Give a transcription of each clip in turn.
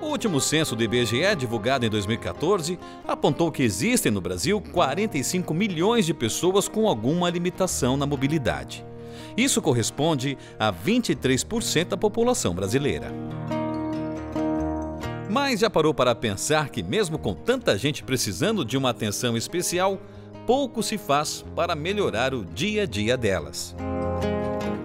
O último censo do IBGE, divulgado em 2014, apontou que existem no Brasil 45 milhões de pessoas com alguma limitação na mobilidade. Isso corresponde a 23% da população brasileira. Mas já parou para pensar que, mesmo com tanta gente precisando de uma atenção especial, pouco se faz para melhorar o dia a dia delas.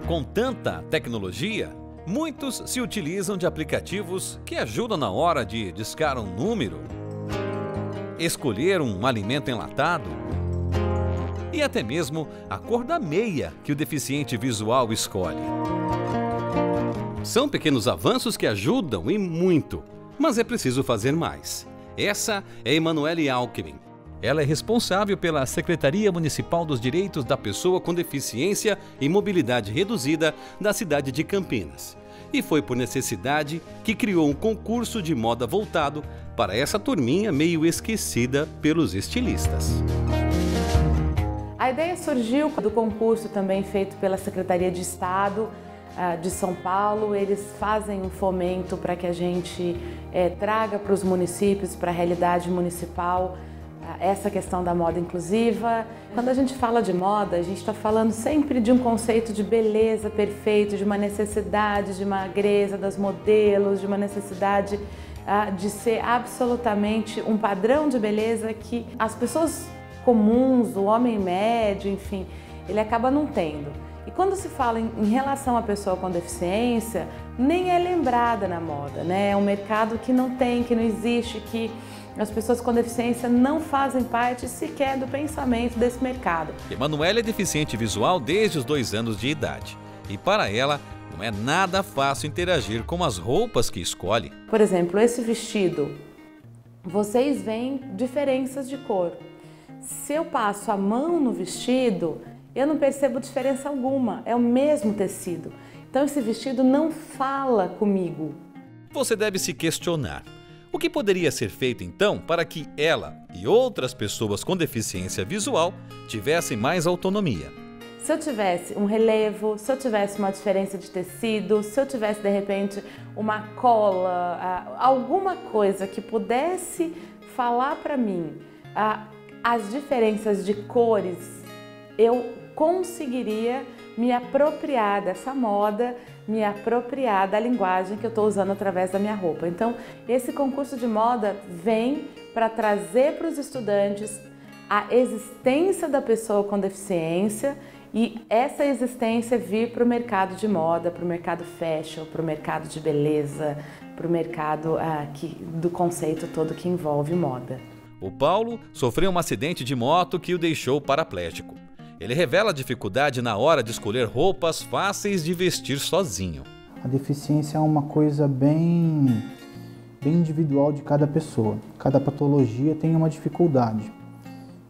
Com tanta tecnologia, muitos se utilizam de aplicativos que ajudam na hora de discar um número, escolher um alimento enlatado e até mesmo a cor da meia que o deficiente visual escolhe. São pequenos avanços que ajudam e muito, mas é preciso fazer mais. Essa é Emanuele Alckmin. Ela é responsável pela Secretaria Municipal dos Direitos da Pessoa com Deficiência e Mobilidade Reduzida da cidade de Campinas. E foi por necessidade que criou um concurso de moda voltado para essa turminha meio esquecida pelos estilistas. A ideia surgiu do concurso também feito pela Secretaria de Estado uh, de São Paulo. Eles fazem um fomento para que a gente eh, traga para os municípios, para a realidade municipal, essa questão da moda inclusiva. Quando a gente fala de moda, a gente está falando sempre de um conceito de beleza perfeito, de uma necessidade de magreza das modelos, de uma necessidade uh, de ser absolutamente um padrão de beleza que as pessoas comuns, o homem médio, enfim, ele acaba não tendo. E quando se fala em, em relação à pessoa com deficiência, nem é lembrada na moda, né? É um mercado que não tem, que não existe, que as pessoas com deficiência não fazem parte sequer do pensamento desse mercado. Emanuela é deficiente visual desde os dois anos de idade. E para ela, não é nada fácil interagir com as roupas que escolhe. Por exemplo, esse vestido, vocês veem diferenças de cor. Se eu passo a mão no vestido, eu não percebo diferença alguma, é o mesmo tecido. Então esse vestido não fala comigo. Você deve se questionar. O que poderia ser feito então para que ela e outras pessoas com deficiência visual tivessem mais autonomia? Se eu tivesse um relevo, se eu tivesse uma diferença de tecido, se eu tivesse de repente uma cola, alguma coisa que pudesse falar para mim as diferenças de cores, eu conseguiria me apropriar dessa moda, me apropriar da linguagem que eu estou usando através da minha roupa. Então, esse concurso de moda vem para trazer para os estudantes a existência da pessoa com deficiência e essa existência vir para o mercado de moda, para o mercado fashion, para o mercado de beleza, para o mercado ah, que, do conceito todo que envolve moda. O Paulo sofreu um acidente de moto que o deixou paraplégico. Ele revela a dificuldade na hora de escolher roupas fáceis de vestir sozinho. A deficiência é uma coisa bem, bem individual de cada pessoa. Cada patologia tem uma dificuldade.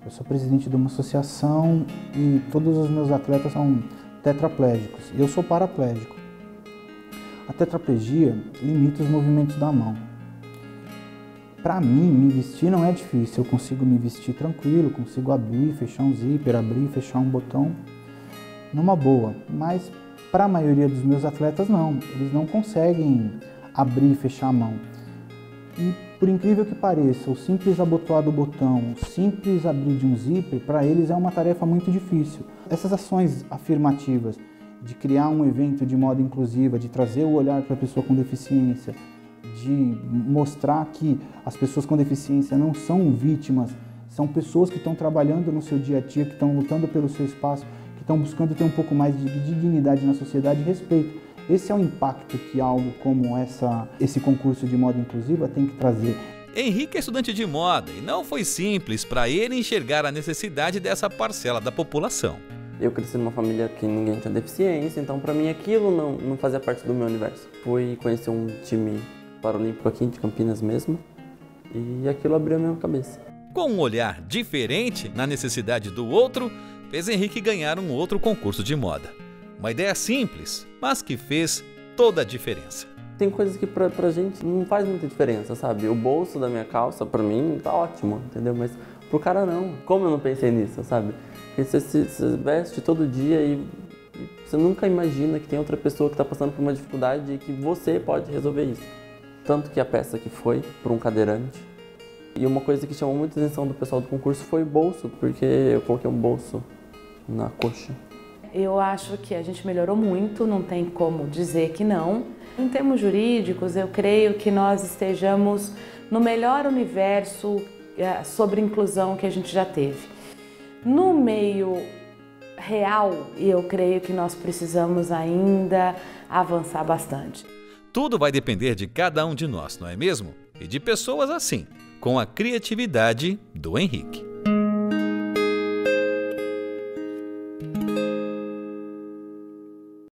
Eu sou presidente de uma associação e todos os meus atletas são tetraplégicos. Eu sou paraplégico. A tetraplegia limita os movimentos da mão para mim, me vestir não é difícil. Eu consigo me vestir tranquilo, consigo abrir, fechar um zíper, abrir, fechar um botão numa boa. Mas para a maioria dos meus atletas não, eles não conseguem abrir e fechar a mão. E por incrível que pareça, o simples abotoar do botão, o simples abrir de um zíper, para eles é uma tarefa muito difícil. Essas ações afirmativas de criar um evento de moda inclusiva, de trazer o olhar para a pessoa com deficiência, de mostrar que as pessoas com deficiência não são vítimas, são pessoas que estão trabalhando no seu dia a dia, que estão lutando pelo seu espaço, que estão buscando ter um pouco mais de dignidade na sociedade e respeito. Esse é o impacto que algo como essa, esse concurso de moda inclusiva tem que trazer. Henrique é estudante de moda e não foi simples para ele enxergar a necessidade dessa parcela da população. Eu cresci numa família que ninguém tinha deficiência, então para mim aquilo não, não fazia parte do meu universo. Fui conhecer um time Paralímpico aqui de Campinas mesmo. E aquilo abriu a minha cabeça. Com um olhar diferente na necessidade do outro, fez Henrique ganhar um outro concurso de moda. Uma ideia simples, mas que fez toda a diferença. Tem coisas que pra, pra gente não faz muita diferença, sabe? O bolso da minha calça, pra mim, tá ótimo, entendeu? Mas pro cara não. Como eu não pensei nisso, sabe? Você se, se veste todo dia e, e você nunca imagina que tem outra pessoa que está passando por uma dificuldade e que você pode resolver isso. Tanto que a peça que foi para um cadeirante. E uma coisa que chamou muita atenção do pessoal do concurso foi o bolso, porque eu coloquei um bolso na coxa. Eu acho que a gente melhorou muito, não tem como dizer que não. Em termos jurídicos, eu creio que nós estejamos no melhor universo é, sobre inclusão que a gente já teve. No meio real, eu creio que nós precisamos ainda avançar bastante. Tudo vai depender de cada um de nós, não é mesmo? E de pessoas assim, com a criatividade do Henrique.